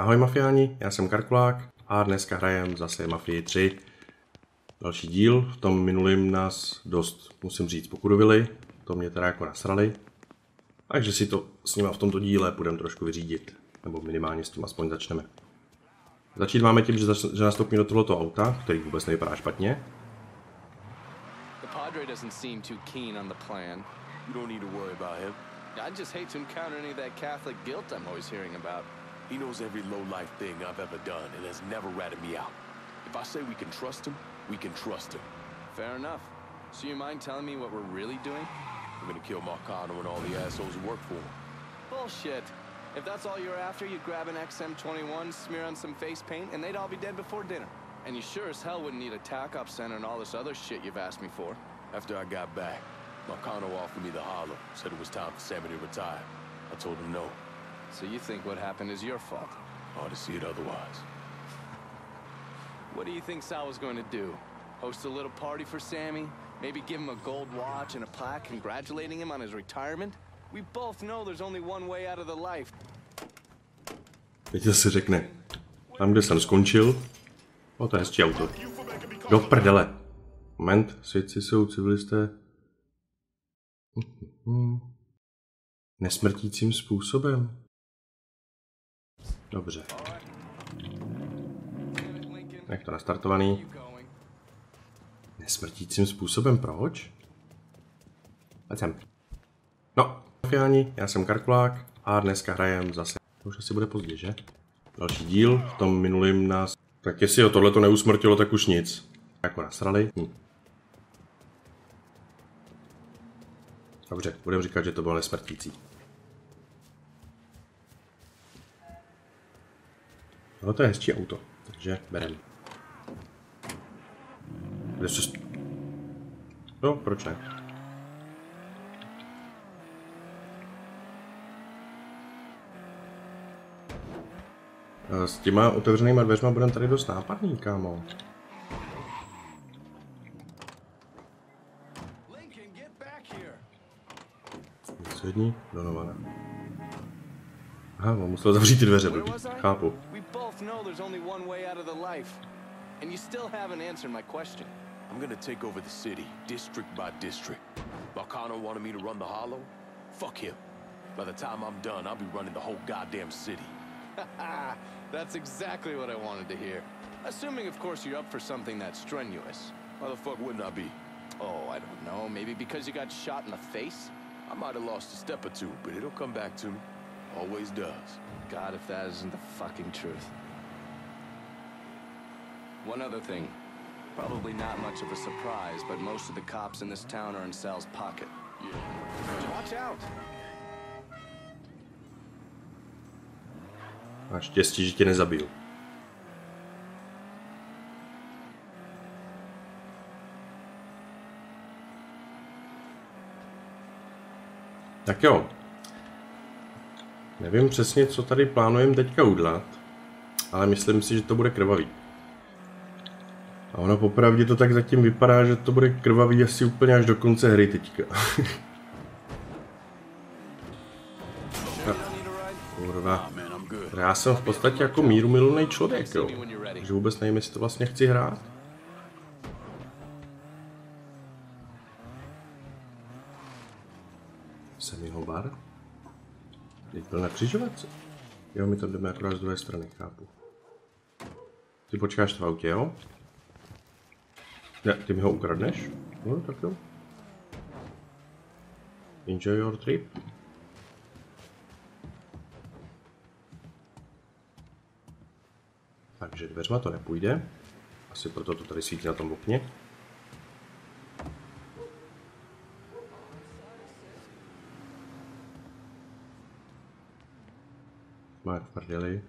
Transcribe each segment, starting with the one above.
Ahoj mafiáni, já jsem Karkulák a dneska hrajem zase Mafii 3. Další díl, v tom minulým nás dost, musím říct, pokudovili, to mě teda jako nasrali. Takže si to s nima v tomto díle půjdeme trošku vyřídit, nebo minimálně s tím aspoň začneme. Začít máme tím, že, zač- že nastoupíme do tohoto auta, který vůbec nevypadá špatně. The Padre doesn't seem too keen on the plan. You don't need to worry about him. I'd just hate to encounter any of that Catholic guilt I'm always hearing about. He knows every low-life thing I've ever done and has never ratted me out. If I say we can trust him, we can trust him. Fair enough. So you mind telling me what we're really doing? We're gonna kill Marcano and all the assholes who work for him. Bullshit. If that's all you're after, you'd grab an XM21, smear on some face paint, and they'd all be dead before dinner. And you sure as hell wouldn't need a tac-up center and all this other shit you've asked me for. After I got back, Marcano offered me the hollow, said it was time for Sammy to retire. I told him no. So you think what happened is your fault. Hard to see it otherwise. What do you think Sal was going to do? Host a little party for Sammy? Maybe give him a gold watch and a plaque congratulating him on his retirement? We both know there's only one way out of the life. Teď se řekne, tam, kde jsem skončil, o to je hezčí auto. Do prdele. Moment, svědci jsou civilisté. Mhm. Nesmrtícím způsobem. Dobře, jak to nastartovaný. Nesmrtícím způsobem, proč? Ať sem. No, mafiáni, já jsem Karkulák a dneska hrajem zase. To už asi bude pozdě, že? Další díl, v tom minulým nás... Tak jestli ho tohle to neusmrtilo, tak už nic. Jako nasrali. Hm. Dobře, budeme říkat, že to bylo nesmrtící. No to je hezčí auto, takže berem. Kde se... No, proč ne? S těma otevřenýma dveřma budeme tady dost nápadný, kámo. Here! Poslední, Donovana. Aha, on musel zavřít ty dveře, Where blbý. was I? Chápu. We both know there's only one way out of the life. And you still haven't answered my question. I'm gonna take over the city, district by district. Marcano wanted me to run the hollow? Fuck him. By the time I'm done, I'll be running the whole goddamn city. That's exactly what I wanted to hear. Assuming, of course, you're up for something that strenuous. Why the fuck wouldn't I be? Oh, I don't know. Maybe because you got shot in the face? I might have lost a step or two, but it'll come back to me. Always does. God, if that isn't the fucking truth. One other thing. Probably not much of a surprise, but most of the cops in this town are in Sal's pocket. Yeah. Watch out! Máš štěstí, že tě nezabil. Tak jo. Nevím přesně, co tady plánujeme teďka udělat, ale myslím si, že to bude krvavý. A ono popravdě to tak zatím vypadá, že to bude krvavý asi úplně až do konce hry teďka. Kurva. I'm good. Já jsem v podstatě jako míru milovný člověk, jo. Takže vůbec nevím, jestli to vlastně chci hrát. Jsem jeho bar? Teď byl na křižovatce. Jo, my to jdeme akorát z druhé strany, chápu. Ty počkáš v autě, jo? Ne, ty mi ho ukradneš? No, tak jo. Enjoy your trip. Takže dveřma to nepůjde. Asi proto to tady svítí na tom okně. Má v prdeli.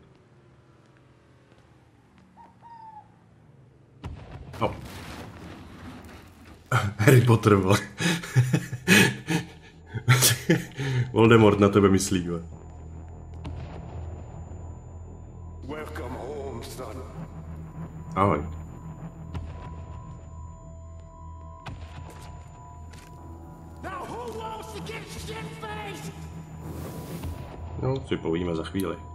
No. Harry Potter, vole. Voldemort na tebe myslí, vole. Ahoj. No, si povíme za chvíli.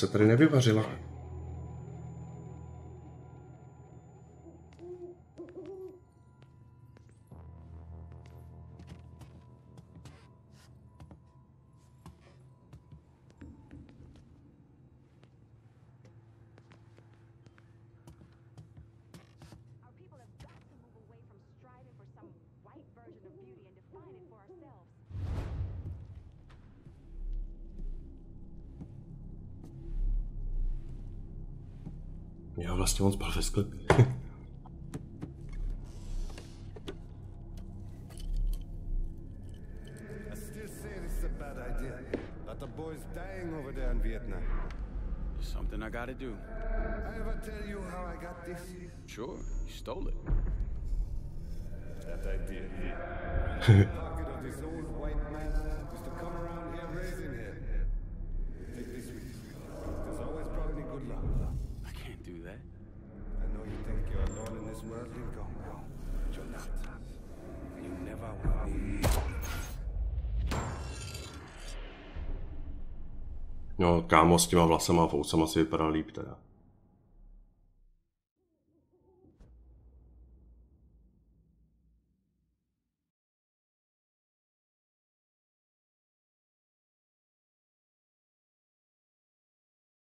Se tady nevyvařila. Já vlastně on spal ve sklepě. I still say this is a bad idea. But the boys dying over there in Vietnam. Something I gotta do. I ever tell you how I got this? Sure, you stole it. That idea here. No, kámo s těma vlasama a fousama si vypadá líp teda.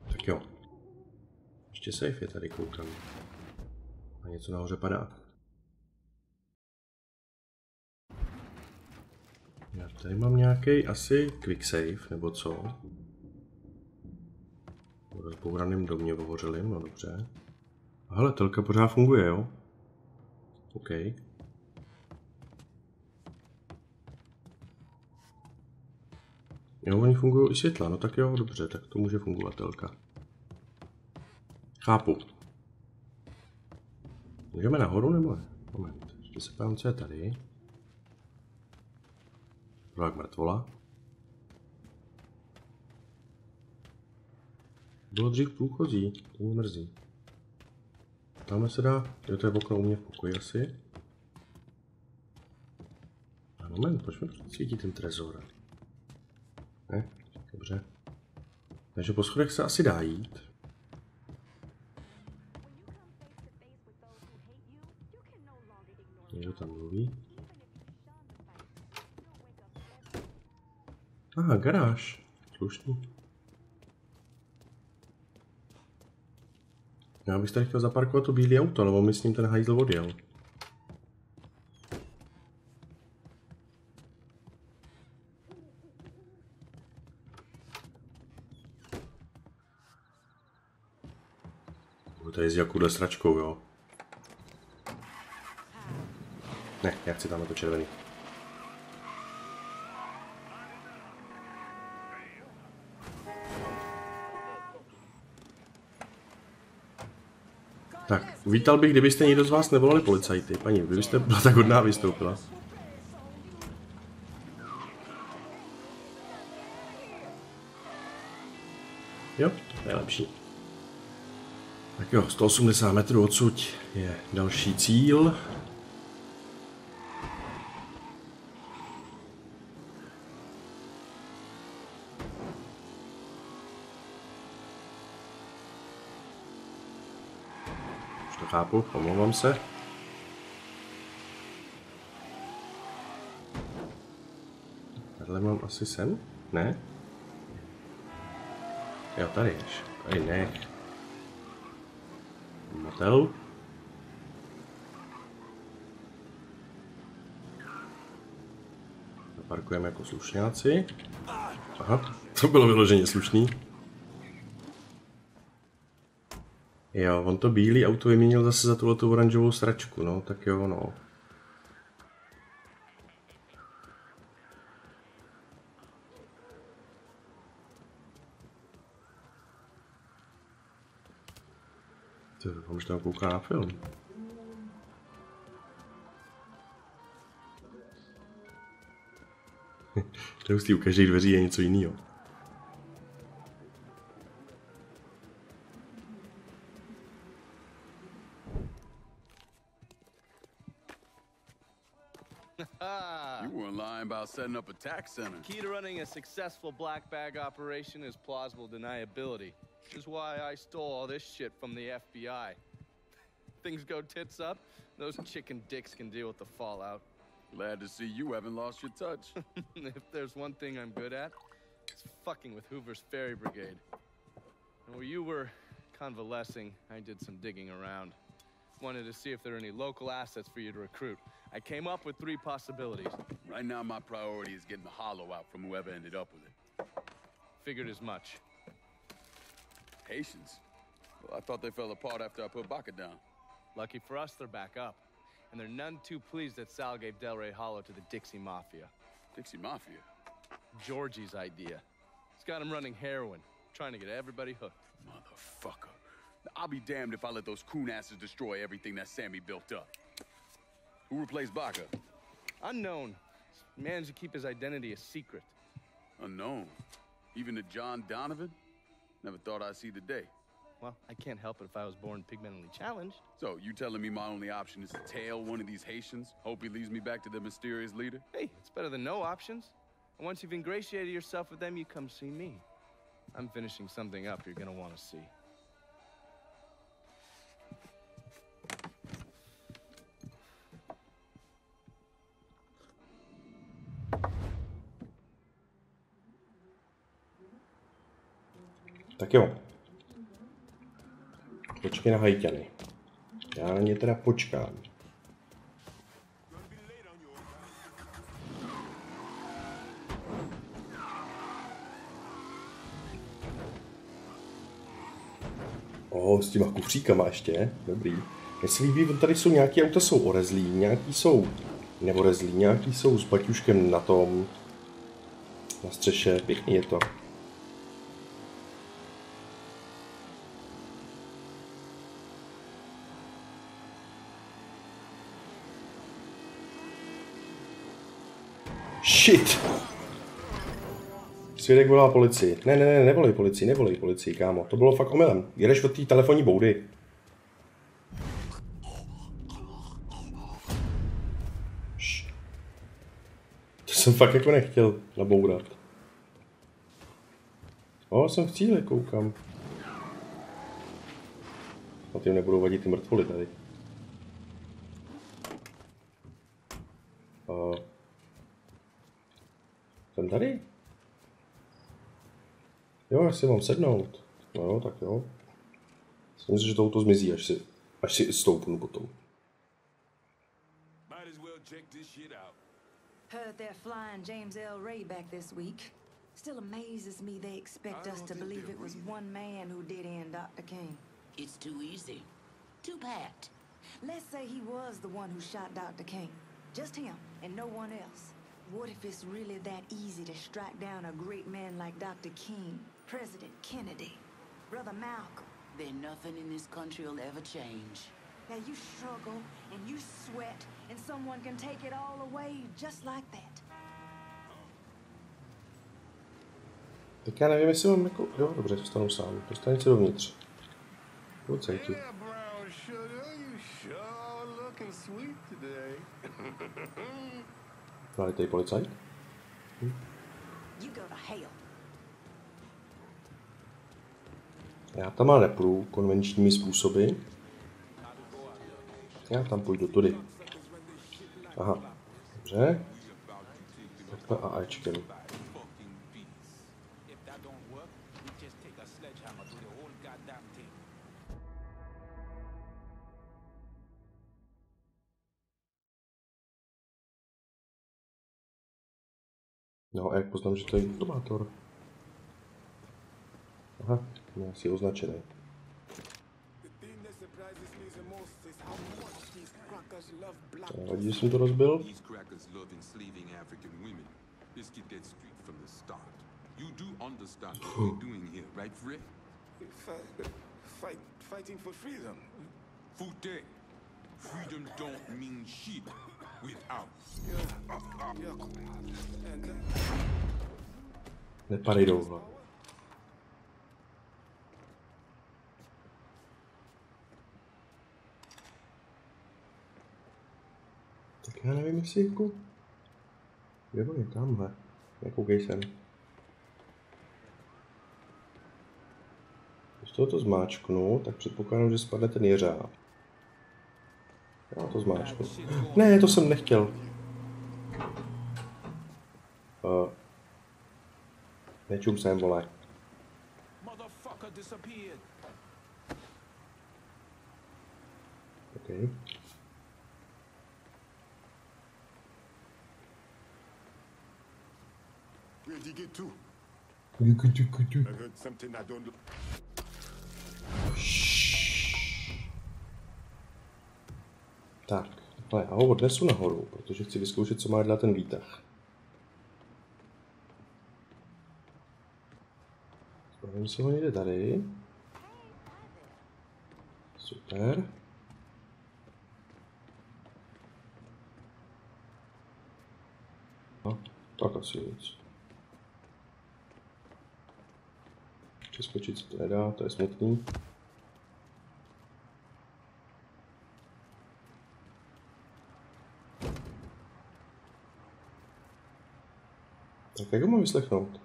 Tak jo. Ještě safe je tady, koukám. A něco nahoře padá. Já tady mám nějaký asi quick save, nebo co? V rozbouraném domě ohořelým, no dobře. Hele, telka pořád funguje, jo? OK. Jo, oni fungují i světla, no tak jo, dobře, tak to může fungovat telka. Chápu. Můžeme nahoru nebo ne? Moment, ještě se ptám, co je tady. Vrak mrtvola. Bylo dřív průchozí, to mě mrzí. Tamhle se dá, jo to je okno u mě v pokoji asi. A moment, proč mi svítí ten trezor? Ne, dobře. Takže po schodech se asi dá jít. When you come face to face with those who hate you, you can no longer ignore Někdo tam mluví. even if you shun the fact. You'll wake up Aha, garáž. Slušný. Já bych tady chtěl zaparkovat to bílé auto, on mi s ním ten hajzl odjel. Budu tady jezdit jakoule sračkou, jo? Ne, já chci tam to červený. Tak, uvítal bych, kdybyste někdo z vás nevolali policajty. Paní, vy byste byla tak hodná vystoupila. Jo, to je lepší. Tak jo, 180 metrů odsud je další cíl. Už to chápu, omlouvám se. Tady mám asi sem? Ne? Jo, tady ješ. Tady ne. Motel. Zaparkujeme jako slušňáci. Aha, to bylo vyloženě slušný. Jo, on to bílý auto vyměnil zase za tuhle tu oranžovou sračku, no, tak jo, no. To je, že tam kouká na film. to je hustý, u každých dveří je něco jiného. Ah. You weren't lying about setting up a tax center. Key to running a successful black bag operation is plausible deniability, which is why I stole all this shit from the FBI. Things go tits up, those chicken dicks can deal with the fallout. Glad to see you haven't lost your touch. if there's one thing I'm good at, it's fucking with Hoover's Ferry Brigade. And while you were convalescing, I did some digging around. Wanted to see if there are any local assets for you to recruit. I came up with three possibilities. right now, my priority is getting the hollow out from whoever ended up with it. Figured as much. Haitians? Well, I thought they fell apart after I put Baca down. Lucky for us, they're back up. And they're none too pleased that Sal gave Delray Hollow to the Dixie Mafia. Dixie Mafia. Georgie's idea. He's got him running heroin, trying to get everybody hooked. Motherfucker. I'll be damned if I let those coon asses destroy everything that Sammy built up. Who replaced Baca? Unknown. Managed to keep his identity a secret. Unknown. Even to John Donovan? Never thought I'd see the day. Well, I can't help it if I was born pigmentally challenged. So, you telling me my only option is to tail one of these Haitians? Hope he leads me back to the mysterious leader? Hey, it's better than no options. And once you've ingratiated yourself with them, you come see me. I'm finishing something up you're gonna want to see. Tak jo. Počkej na hajťany. Já na ně teda počkám. O, s těma kufříkama ještě, dobrý. Mně se líbí, tady jsou nějaký auta, jsou orezlí, nějaký jsou neorezlí, nějaký jsou s baťuškem na tom, na střeše, pěkný je to. Shit! Svědek volá policii. Ne, ne, ne, nevolej policii, nevolej policii, kámo. To bylo fakt omylem. Jedeš od té telefonní boudy. To jsem fakt jako nechtěl nabourat. O, jsem v cíli, koukám. A tím nebudou vadit ty mrtvoly tady. Já si mám sednout. No jo, tak jo. Myslím si, že to auto zmizí, až si, až si stoupnu potom. Might as well check this shit out. Heard they're flying James L. Ray back this week. Still amazes me they expect us to believe it was one man who did end Dr. King. It's too easy. Too pat. Let's say he was the one who shot Dr. King. Just him and no one else. What if it's really that easy to strike down a great man like Dr. King, President Kennedy, Brother Malcolm? Then nothing in this country will ever change. Now you struggle and you sweat and someone can take it all away just like that. Tak já nevím, jestli mám jako... Jo, dobře, zůstanu sám. Dostanu se dovnitř. Policajti. Hey there, brown sugar. You sure looking sweet today. Máte tady policajt? Hm? You go to hell. Já tam ale nepůjdu konvenčními způsoby. Já tam půjdu tudy. Aha, dobře. Takhle a Ačkem. No a jak poznám, že to je inkubátor? Aha, asi označený. The thing that surprises me the most is how much these crackers love black. Vadí, že jsem to rozbil? You do understand what we're doing here, right, Fred? Fight, fight, fighting for freedom. Fute, freedom don't mean shit without. Uh, Nepadej. Já nevím, jestli jako... Kde on je tamhle? Nekoukej sem. Když tohoto zmáčknu, tak předpokládám, že spadne ten jeřáb. Já to zmáčknu. Ne, to jsem nechtěl. Uh, nečum sem, vole. Motherfucker disappeared. Okay. Where'd you get to? I heard something I don't. Tak, ale já ho odnesu nahoru, protože chci vyzkoušet, co má dělat ten výtah. Zbavím si ho někde tady. Super. No, tak asi nic. Přeskočit se to nedá, to je smutný. Tak jak ho mám vyslechnout?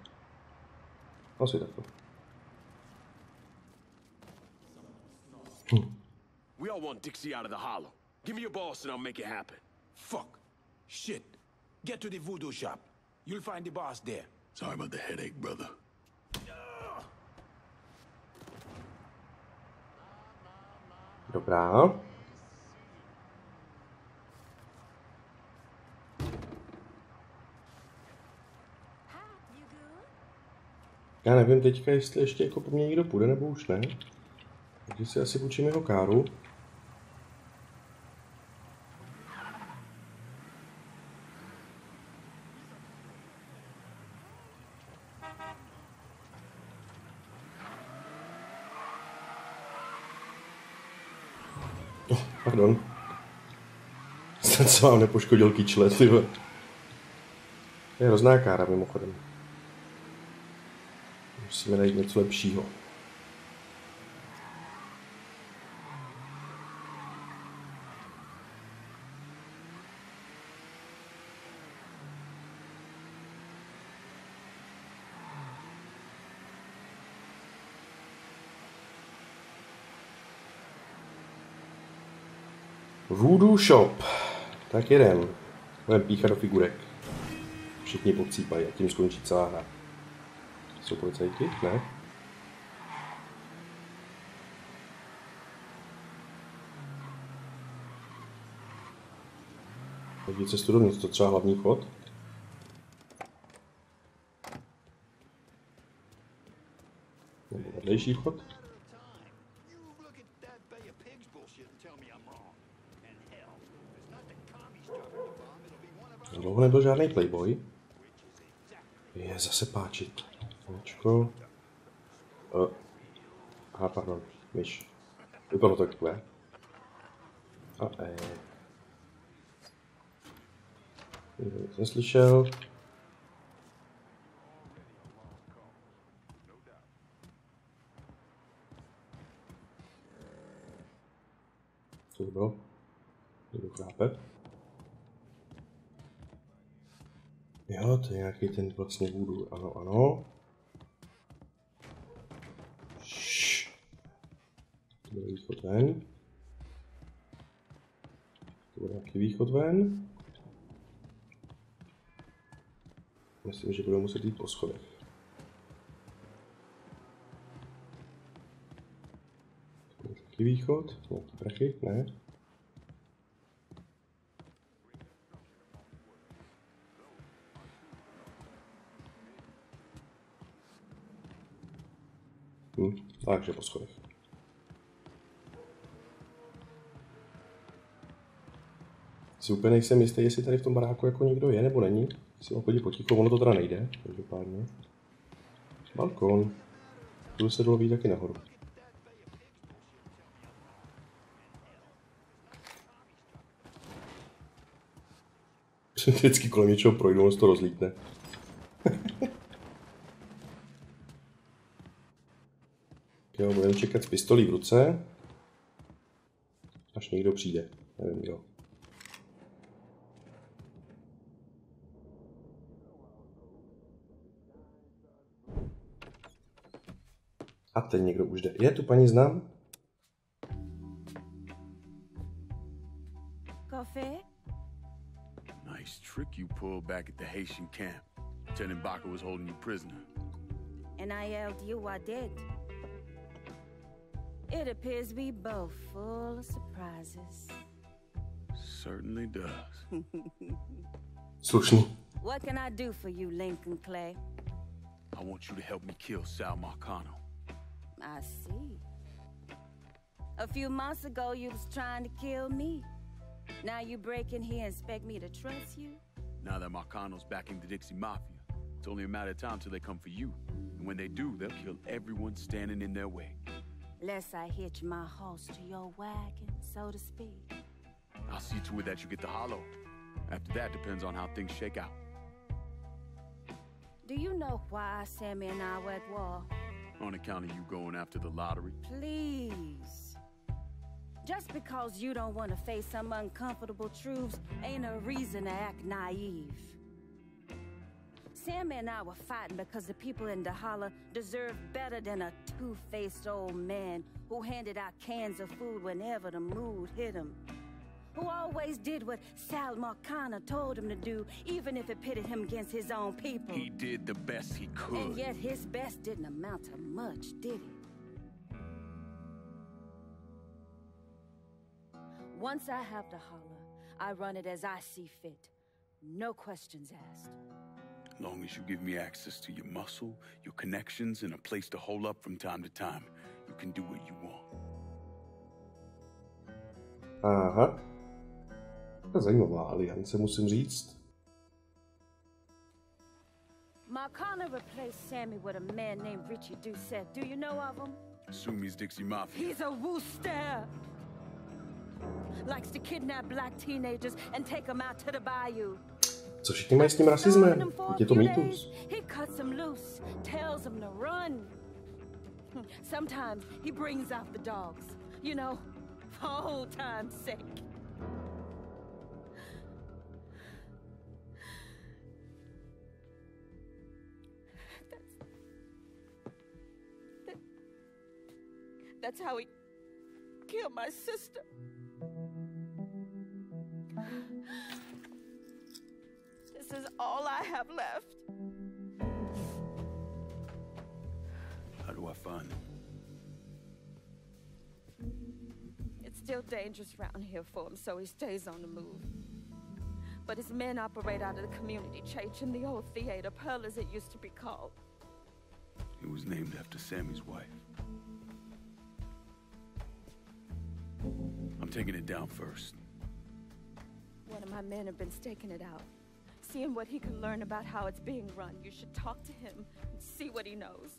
Asi takto. We all want Dixie out of the hollow. Give me your boss and I'll make it happen. Fuck. Shit. Get to the voodoo shop. You'll find the boss there. Sorry about the headache, brother. Dobrá. Já nevím teďka, jestli ještě jako po mně někdo půjde, nebo už ne. Takže si asi půjčím jeho káru. Oh, pardon. Vám nepoškodil kyčle, ty je hrozná kára mimochodem. Musíme najít něco lepšího. Voodoo Shop. Tak jedem. Budeme píchat do figurek. Všichni pocípají a tím skončí celá hra. Jsou policajti? Ne? Takže cestu dovnitř, to třeba hlavní chod? Nebo vedlejší chod? Dlouho nebyl žádný playboy. Je zase páčit. Očko. Uh. Aha, pardon, myš. Vypadalo to takhle. A e. Nic neslyšel. Co to bylo? Někdo chápe? Jo, to je nějaký ten vlastně voodoo. Ano, ano. To bude východ ven. To bude nějaký východ ven. Myslím, že budeme muset jít po schodech. Taky východ. Nějaký prachy? Ne. Takže po schodech. Si úplně nejsem jistý, jestli tady v tom baráku jako někdo je nebo není. Si ho chodí potichu, ono to teda nejde, každopádně. Balkon. Tu se dalo být taky nahoru. Vždycky kolem něčeho projdu, on se to rozlítne. Jo, budeme čekat s pistolí v ruce. Až někdo přijde. Nevím, jo. A teď někdo už jde. Je, tu paní znám? Coffee? Nice trick you pulled back at the Haitian camp. Lieutenant Baca was holding you prisoner. And I yelled you I did. It appears we both full of surprises. Certainly does. Slušný. What can I do for you, Lincoln Clay? I want you to help me kill Sal Marcano. I see. A few months ago, you was trying to kill me. Now you break in here and expect me to trust you? Now that Marcano's backing the Dixie Mafia, it's only a matter of time till they come for you. And when they do, they'll kill everyone standing in their way. Lest I hitch my horse to your wagon, so to speak. I'll see to it that you get the hollow. After that depends on how things shake out. Do you know why Sammy and I were at war? On account of you going after the lottery. Please. Just because you don't want to face some uncomfortable truths ain't a reason to act naive. Sammy and I were fighting because the people in Dahala deserve better than a two-faced old man who handed out cans of food whenever the mood hit him. Who always did what Sal Marcana told him to do, even if it pitted him against his own people. He did the best he could. And yet his best didn't amount to much, did it? Once I have the holler, I run it as I see fit. No questions asked. Long as you give me access to your muscle, your connections, and a place to hole up from time to time, you can do what you want. Aha. To je zajímavá aliance, musím říct. Marcana replaced Sammy with a man named Richie Doucette. Do you know of him? Assume he's Dixie Mafia. He's a wooster. Likes to kidnap black teenagers and take them out to the bayou. Co všichni mají s tím rasismem? Je to mýtus. He cuts them loose, tells them to run. Sometimes he brings out the dogs, you know, for old time's sake. That's how he killed my sister. This is all I have left. How do I find him? It's still dangerous around here for him, so he stays on the move. But his men operate out of the community church in the old theater, Pearl as it used to be called. It was named after Sammy's wife. I'm taking it down first. One of my men have been staking it out. Seeing what he can learn about how it's being run. You should talk to him and see what he knows.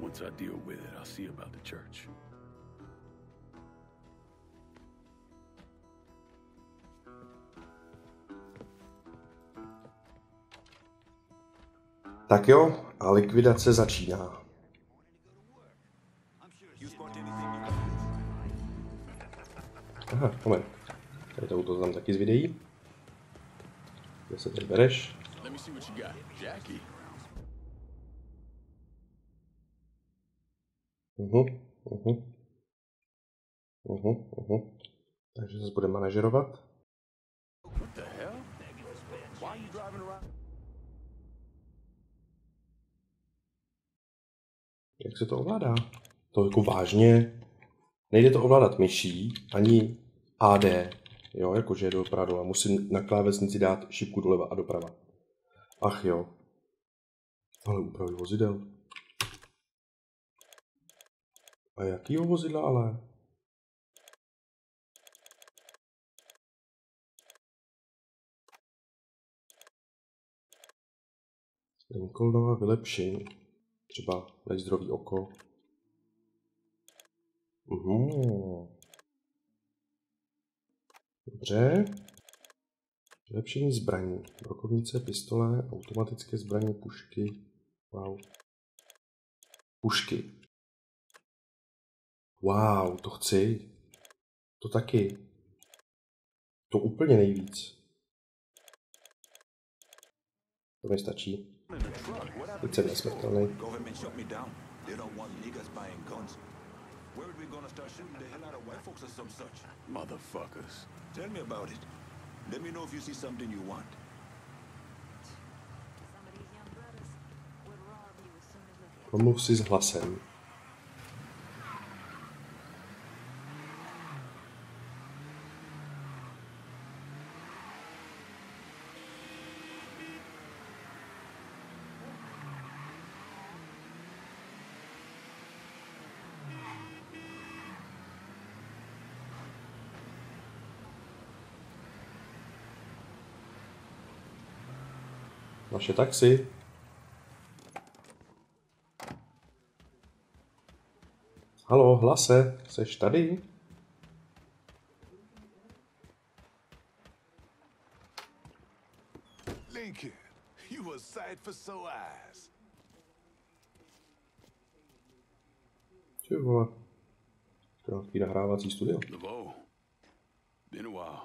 Once I deal with it, I'll see about the church. Tak jo, a likvidace začíná. Aha, moment. Tady to auto tam taky z videí. Kde se teď bereš? Uhum, uhum. Uhum, uhum. Takže zase bude manažerovat. Jak se to ovládá? To jako vážně. Nejde to ovládat myší, ani AD. Jo, jakože doprava dole. Musím na klávesnici dát šipku doleva a doprava. Ach jo. Ale úpravy vozidel. A jakýho vozidla ale? Lincolnova vylepšení. Třeba laserový oko. Uhum. Dobře. Vylepšení zbraní. Brokovnice, pistole, automatické zbraně, pušky. Wow. Pušky. Wow, to chci. To taky. To úplně nejvíc. To mi stačí. Teď jsem nesmrtelný. Where are we gonna start shooting the hell out of white folks or some such? Motherfuckers. Tell me about it. Let me know if you see something you want. Pomluv si s hlasem. Naše taxi. Halo, hlase, seš tady? Lincoln, you a sight for eyes. Ty vole. To je nějaký nahrávací studio. Been a while.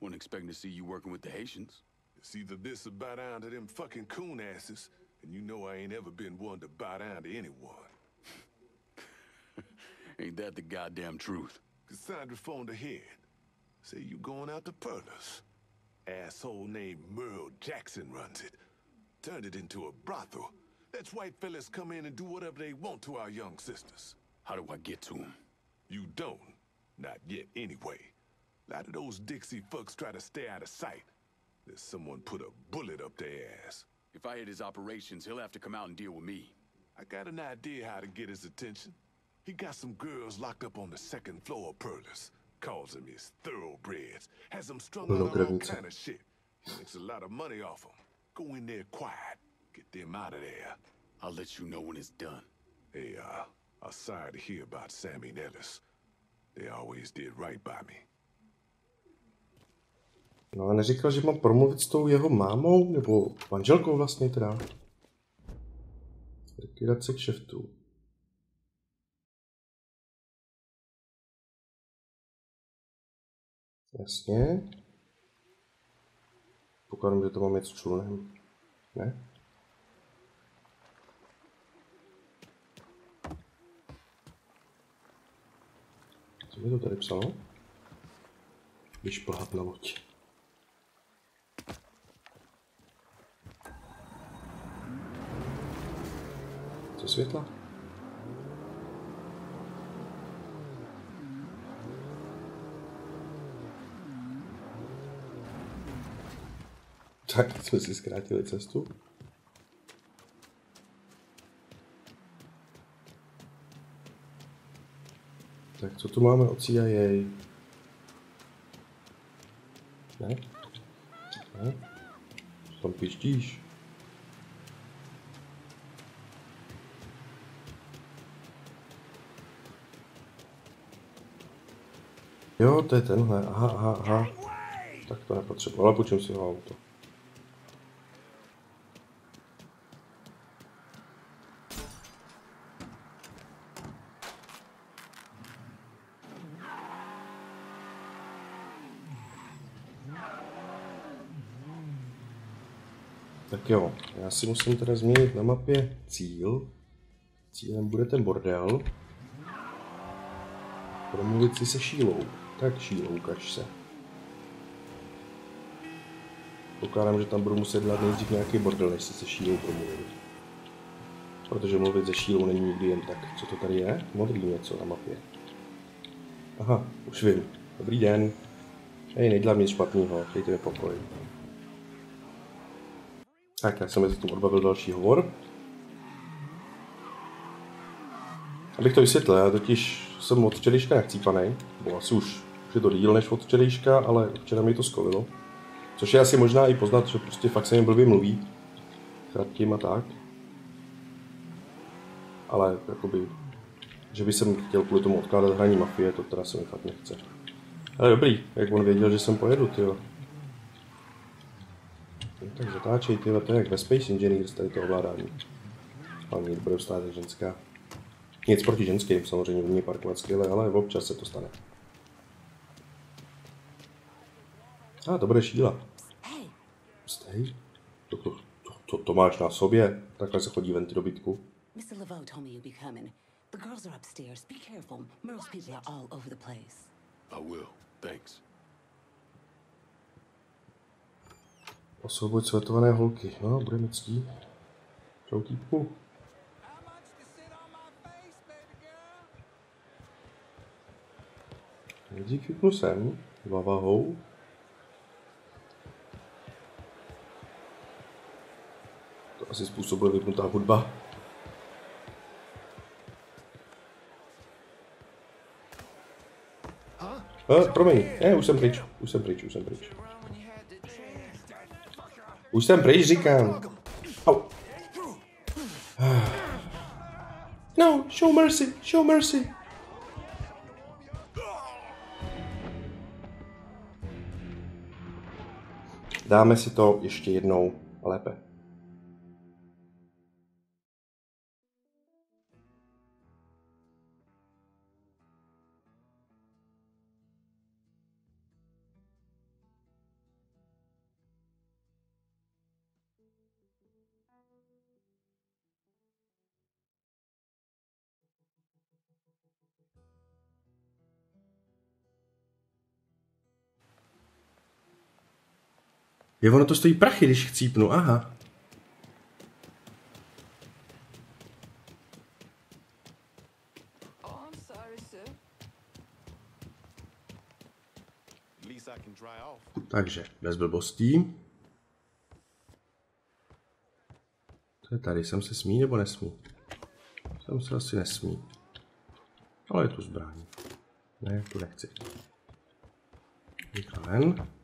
Wasn't expecting to see you working with the Haitians. It's either this or bow down to them fucking coon asses, and you know I ain't ever been one to bow down to anyone. Ain't that the goddamn truth? Cassandra phoned ahead. Say you going out to Perlas. Asshole named Merle Jackson runs it. Turned it into a brothel. Lets white fellas come in and do whatever they want to our young sisters. How do I get to him? You don't. Not yet, anyway. A lot of those Dixie fucks try to stay out of sight. There's someone put a bullet up their ass. If I hit his operations, he'll have to come out and deal with me. I got an idea how to get his attention. He got some girls locked up on the second floor of Perlis. Calls them his thoroughbreds. Has them strung on all kind of shit. He makes a lot of money off them. Go in there quiet. Get them out of there. I'll let you know when it's done. Hey, uh, I'm sorry to hear about Sammy and Ellis. They always did right by me. No ale neříkal, že mám promluvit s tou jeho mámou, nebo manželkou vlastně teda. Likvidace kšeftů. Jasně. Pokládám, že to mám něco člunem. Ne? Co mi to tady psalo? Vyšplhat na loď. Co světla? Tak, jsme si zkrátili cestu. Tak co tu máme od CIA? Ne? Ne? Tam pištíš? Jo, to je tenhle. Aha, aha, aha. Tak to nepotřebuji, ale půjčím si ho auto. Tak jo, já si musím teda změnit na mapě cíl. Cílem bude ten bordel. Promluvit si se Šílou. Tak Šílou, ukaž se. Pokládám, že tam budu muset dát nejdřív nějaký bordel, než si se Šílou promluvit. Protože mluvit se Šílou není nikdy jen tak. Co to tady je? Modrý něco na mapě. Aha, už vím. Dobrý den. Hej, nedělám nic špatného, dejte mi pokoj. Tak, já jsem mezi tím odbavil další hovor. Abych to vysvětlil, já totiž jsem od včerejška nachcípaný, bo asi už je to díl než od včerejška, ale včera mi to skolilo. Což je asi možná i poznat, že prostě fakt se mi blbě mluví. Kratkým a tak. Ale jakoby, že by jsem chtěl kvůli tomu odkládat hraní mafie, to teda se mi fakt nechce. Ale dobrý, jak on věděl, že jsem pojedu, tyjo. No, tak zatáčej, tyhle, to je jak ve Space Engineers, tady to ovládání. Hlavně bude stát ženská. Nic proti ženským, samozřejmě umí parkovat skvěle, ale občas se to stane. A ah, to bude šíla. Stej? To, to, to, to, to máš na sobě? Takhle se chodí venty do bytku. Mr. Laveau told me you'd be coming. The girls are upstairs. Be careful. Merle's people are all over the place. I will. Thanks. Osvoboď svetované holky. No, budeme ctí. Čau týpku. Nejdřív kliknu sem, asi způsobuje vypnutá hudba. Eh, promiň, ne, už jsem pryč, už jsem pryč, už jsem pryč. Už jsem pryč, říkám. Au. No, show mercy, show mercy. Dáme si to ještě jednou lépe. Je, ono to stojí prachy, když chcípnu, aha. Takže, bez blbostí. To je tady, sem se smí nebo nesmí? Sem se asi nesmí. Ale je tu zbraň. Ne, tu nechci. Rychle.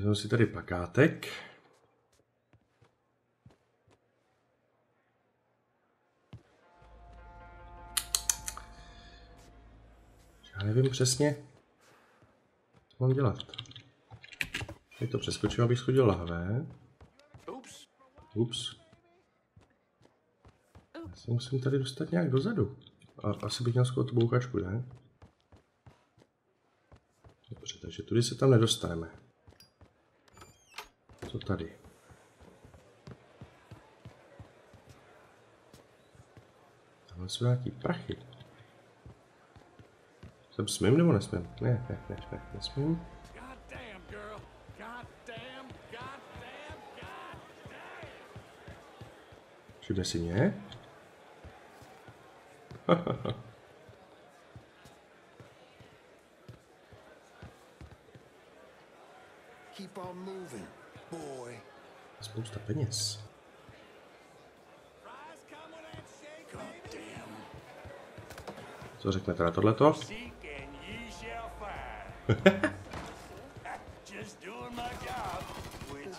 Vezmu si tady plakátek. Já nevím přesně, co mám dělat. Teď to přeskočím, abych schodil lahve. Ups. Já se musím tady dostat nějak dozadu. A asi bych měl tu bouchačku, ne? Dobře, takže tudy se tam nedostaneme. Tady? Tam jsou nějaký prachy. Jsem smím nebo nesmím? Ne, ne, ne, ne, nesmím. Všimne si mě? Spousta peněz. Co řekne teda tohleto?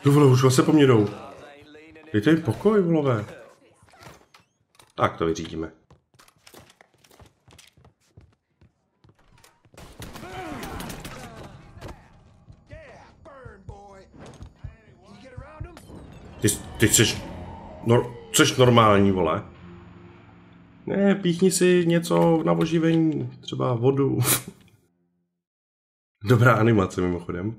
Tu vole, už se po mně jdou. Dejte jim pokoj, volové. Tak to vyřídíme. Ty, jsi, no, jsi normální, vole. Ne, píchni si něco na oživení, třeba vodu. Dobrá animace mimochodem.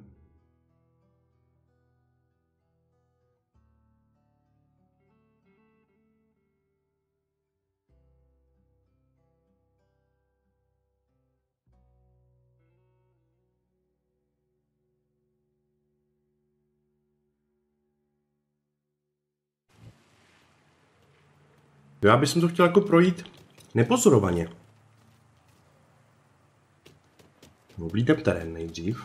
Já bych to chtěl jako projít nepozorovaně. Oblídem terén nejdřív.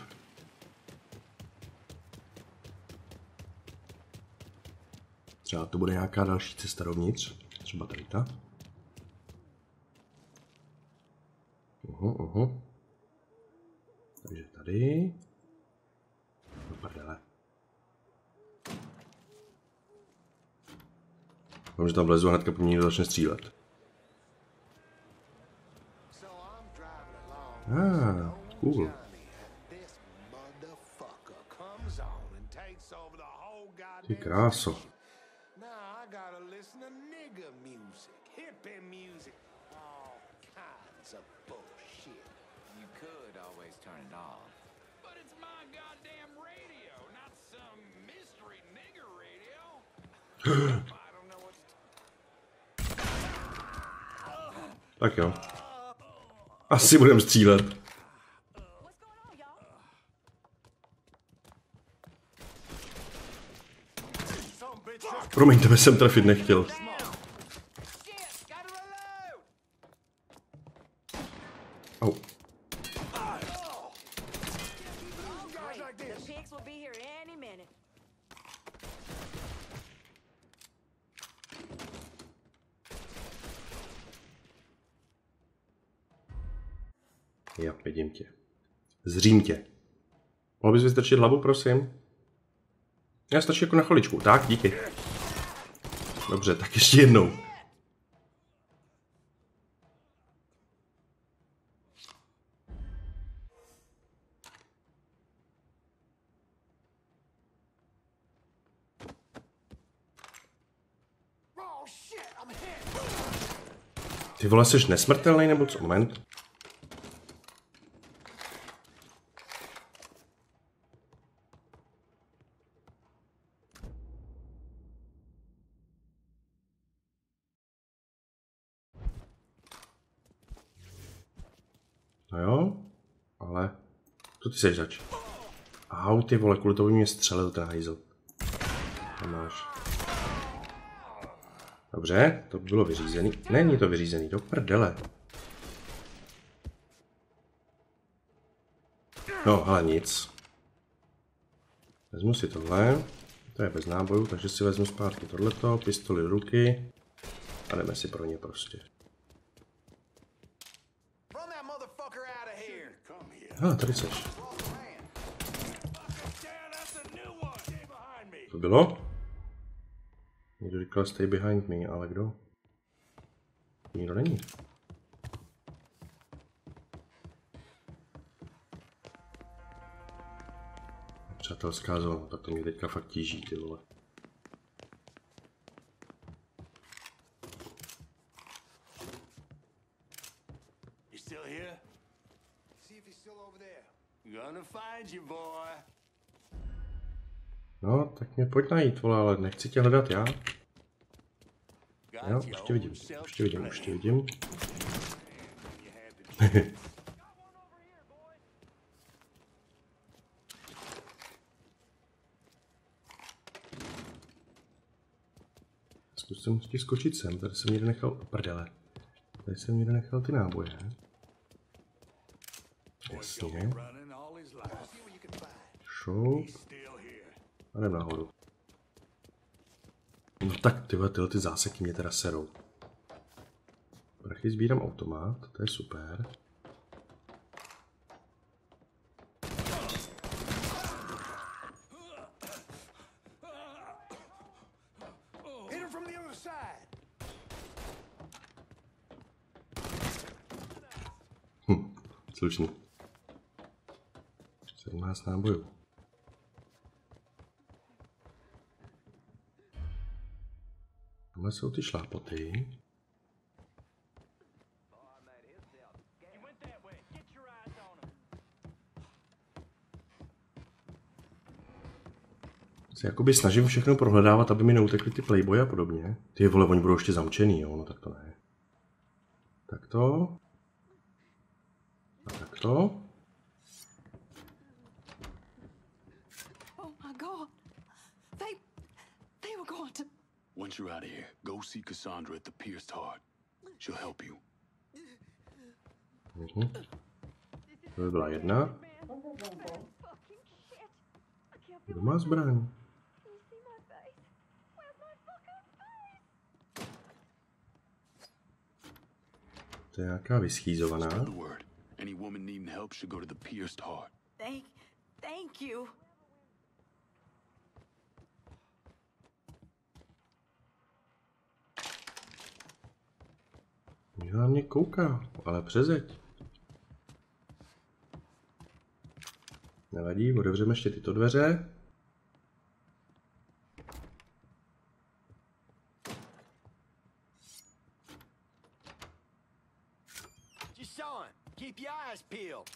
Třeba to bude nějaká další cesta dovnitř. Třeba tady ta. Uhu, uhu. Takže tady. Do prdele. Mám, že tam vlezu a hnedka po mě začne střílet. Ah, cool. Ty kráso. band music. All kinds of bullshit. You could always turn it off. But it's my goddamn radio, not some mystery nigger radio. I don't know what's Tak jo. Asi budeme střílet. Promiň, tebe jsem trefit nechtěl. Zřím tě. Mohl bys vystrčit hlavu, prosím? Já stačí jako na chviličku. Tak, díky. Dobře, tak ještě jednou. Ty vole, jsi nesmrtelný nebo co? Moment. No jo, ale... Co ty seš zač? Au, ty vole, kvůli tomu mě střelil ten hajzl. Nemáš. Dobře, to bylo vyřízený. Není to vyřízený, do prdele. No, ale nic. Vezmu si tohle. To je bez nábojů, takže si vezmu zpátky tohleto, pistoli do ruky. A jdeme si pro ně prostě. Ah, tady seš. To bylo? Někdo říkal stay behind me, ale kdo? Nikdo není. Přátelská zóna, tak to mě teďka fakt tíží, ty vole. You still here? See if he's still over there. Gonna find you, boy. No, tak mě pojď najít, vole, ale nechci tě hledat já. Jo, už tě vidím, už tě vidím, už tě vidím. Zkusím ti skočit sem, tady jsem někde nechal, prdele. Tady jsem někde nechal ty náboje. Jasně. Šoup. A jdem nahoru. No tak tyhle, tyhle ty záseky mě teda serou. Prachy sbírám automat, to je super. Hm, slušný. 17 nábojů. Tohle jsou ty šlápoty. Se jakoby snažím všechno prohledávat, aby mi neutekly ty playboy a podobně. Ty vole, oni budou ještě zamčený, jo, no tak to ne. Tak to. A tak to. Oh my god. They they were going to Once you're out of here, go see Cassandra at the Pierced Heart. She'll help you. Mhm. To by byla jedna. Kdo má zbraň? To je nějaká vyschýzovaná. Spread the word. Any woman needing help should go to the Pierced Heart. Thank thank you. Někdo na mě kouká, ale přezeď. Nevadí, otevřeme ještě tyto dveře. Sean, keep your eyes peeled.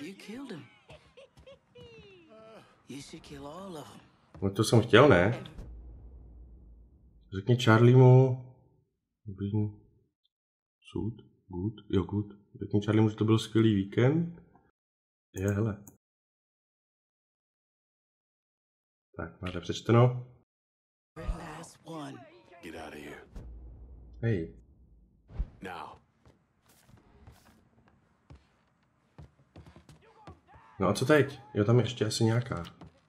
You killed him. You should kill all of them. No to jsem chtěl, ne? Řekni Charliemu... Been... Sud? Good? Jo, good. Řekni Charliemu, že to byl skvělý víkend. Je, hele. Tak, máte přečteno. Hej. Now. No a co teď? Jo, tam je ještě asi nějaká. Vybrat prachy. you bunch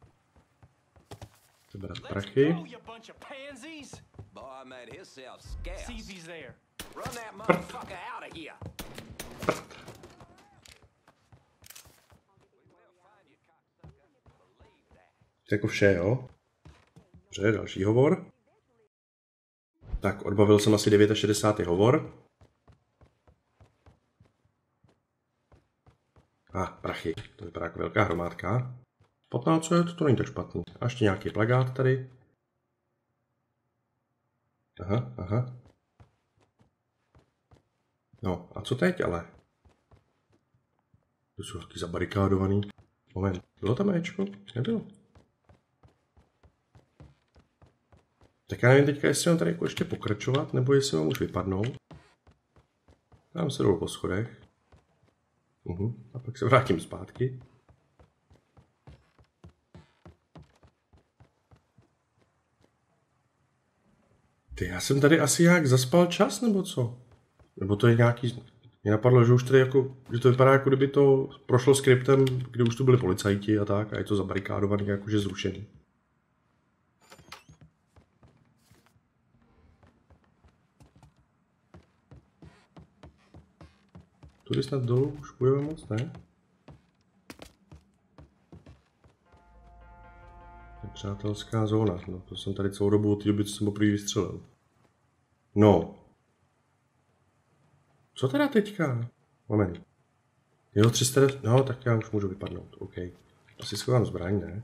of pansies. Boy made himself scarce. See if he's there. Run that motherfucker out of here. To je jako vše, jo? Dobře, další hovor. Tak, odbavil jsem asi 69. hovor. A, ah, prachy. To vypadá jako velká hromádka. 15 let, to není tak špatný. A ještě nějaký plagát tady. Aha, aha. No, a co teď ale? To jsou taky zabarikádovaný. Moment, bylo tam Ečko? Nebylo. Tak já nevím teďka, jestli mám tady jako ještě pokračovat, nebo jestli mám už vypadnout. Dám se dolů po schodech. Uhum. A pak se vrátím zpátky. Ty, já jsem tady asi jak zaspal čas, nebo co? Nebo to je nějaký... Mě napadlo, že už tady jako, že to vypadá jako kdyby to prošlo skriptem, kde už tu byli policajti a tak, a je to zabarikádovaný, jakože zrušený. Tudy snad dolů už půjdeme moc, ne? Nepřátelská zóna. No, to jsem tady celou dobu od té doby, co jsem poprvé vystřelil. No. Co teda teďka? Moment. Jo, 300... No, tak já už můžu vypadnout. OK. Asi schovám zbraň, ne?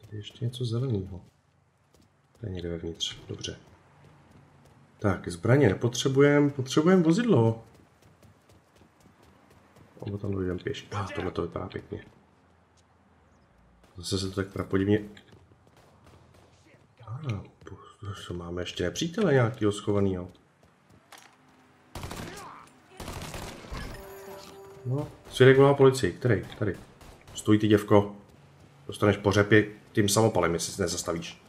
Tady ještě něco zeleného. To je někde vevnitř. Dobře. Tak, zbraně nepotřebujeme, potřebujeme vozidlo. Nebo tam dojdeme pěš. A ah, tohle to vypadá pěkně. Zase se to tak prapodivně... Ah, co máme ještě nepřítele nějakýho schovanýho. No, svědek volá policii. Který? Tady. Stojí ty děvko. Dostaneš po řepě tím samopalem, jestli se nezastavíš.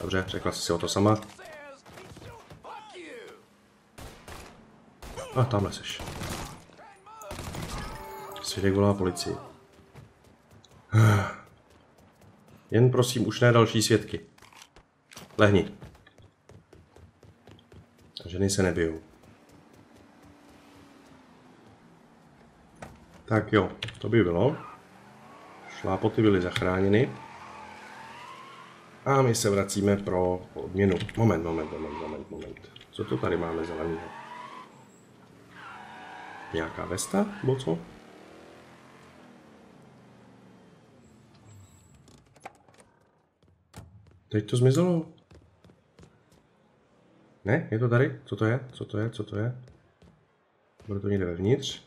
Dobře, řekla jsi si o to sama. A tamhle seš. Svědek volá policii. Jen prosím, už ne další svědky. Lehni. Ženy se nebijou. Tak jo, to by bylo. Šlápoty byly zachráněny. A my se vracíme pro odměnu. Moment, moment, moment, moment, moment. Co to tady máme zeleného? Nějaká vesta, nebo co? Teď to zmizelo. Ne, je to tady? Co to je? Co to je? Co to je? Bude to někde vevnitř?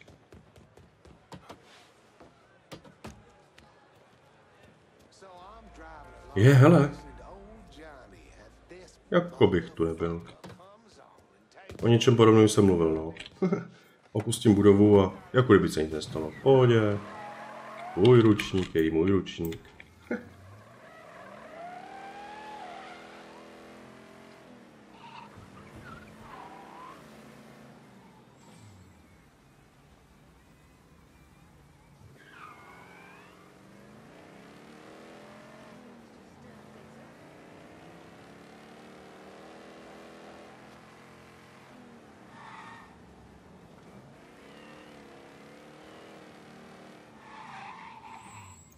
Je, hele. Jako bych tu nebyl. O něčem podobném jsem mluvil, no. Opustím budovu a jako kdyby se nic nestalo. V pohodě. Můj ručník je můj ručník.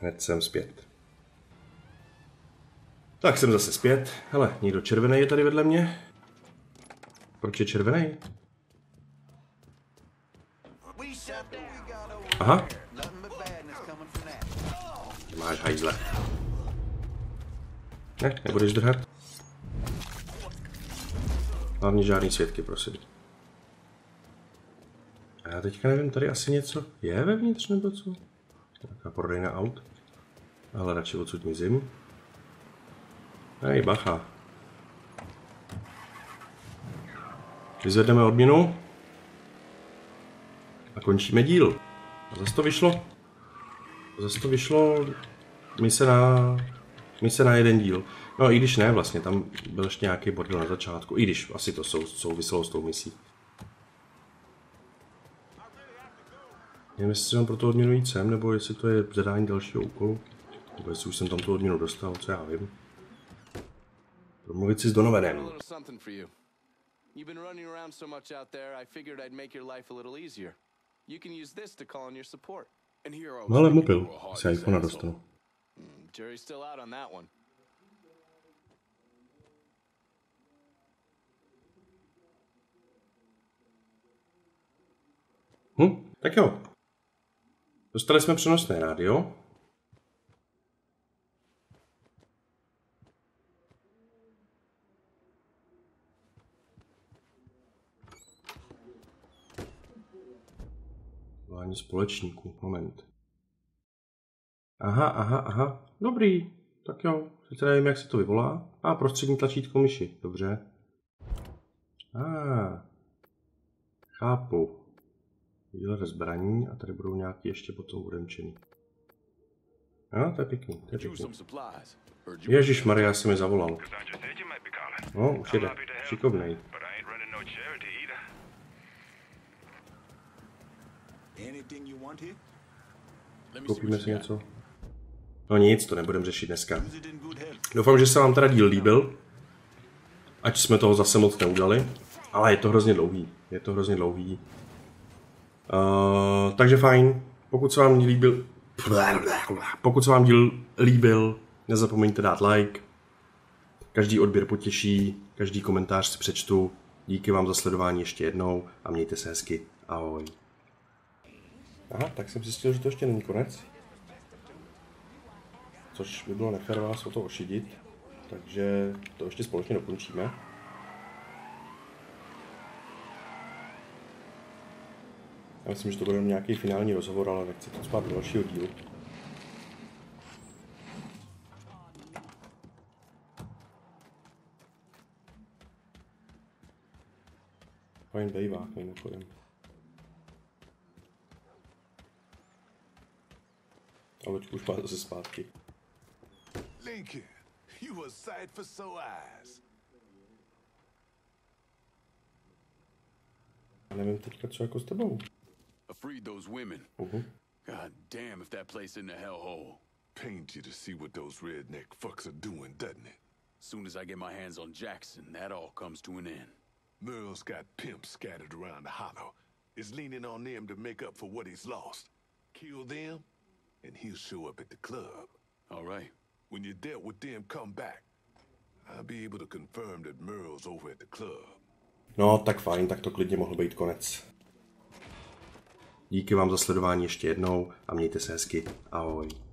Hned jsem zpět. Tak jsem zase zpět. Hele, někdo červený je tady vedle mě. Proč je červený? Aha. Máš hajzle. Ne, nebudeš drhat. Hlavně žádný svědky, prosím. A já teďka nevím, tady asi něco je vevnitř nebo co? Nějaká prodejna aut. Ale radši odsud mizím. Hej, bacha. Vyzvedneme odměnu. A končíme díl. A zase to vyšlo. Zase to vyšlo mise na, mise na jeden díl. No i když ne, vlastně, tam byl ještě nějaký bordel na začátku. I když asi to sou, souviselo s tou misí. Nevím, jestli jsem pro to odměnu jít sem, nebo jestli to je zadání dalšího úkolu. Jestli už jsem tam tu odměnu dostal, co já vím. Promluvit si s Donovanem. You've been running around so much out there, I figured I'd make your life a little easier. You can use this to call on your support. And here I was No ale thinking mobil, heartless iPhone dostanu. Jury's still out on that one. Hm, tak jo. Dostali jsme přenosné rádio. Volání společníků. Moment. Aha, aha, aha. Dobrý. Tak jo. Sice nevím, jak se to vyvolá. A prostřední tlačítko myši. Dobře. A. Chápu. Díler zbraní a tady budou nějaký ještě potom uremčený. A, to je pěkný, to je pěkný. Ježíš Maria si mi zavolal. No, už jede. Šikovnej. Anything you want here? Koupíme si něco? No nic, to nebudeme řešit dneska. Doufám, že se vám teda díl líbil. Ať jsme toho zase moc neudělali. Ale je to hrozně dlouhý. Je to hrozně dlouhý. Uh, takže fajn. Pokud se vám líbil... Pokud se vám díl líbil, nezapomeňte dát like. Každý odběr potěší, každý komentář si přečtu. Díky vám za sledování ještě jednou a mějte se hezky. Ahoj. Aha, tak jsem zjistil, že to ještě není konec. Což by bylo nefér vás o to ošidit. Takže to ještě společně dokončíme. Já myslím, že to bude nějaký finální rozhovor, ale nechci to spát do dalšího dílu. Fajn bejvák, mimochodem. A loďku už má zase zpátky. Lincoln, you a sight for sore eyes. Já nevím teďka, co jako s tebou. I freed those women. Uh-huh. God damn if that place in the hellhole. Pains you to see what those redneck fucks are doing, doesn't it? Soon as I get my hands on Jackson, that all comes to an end. Merle's got pimps scattered around the hollow. Is leaning on them to make up for what he's lost. Kill them, and he'll show up at the club. All right. When you're dealt with them, come back. I'll be able to confirm that Merle's over at the club. No, tak fajn, tak to klidně mohl být konec. Díky vám za sledování ještě jednou a mějte se hezky. Ahoj.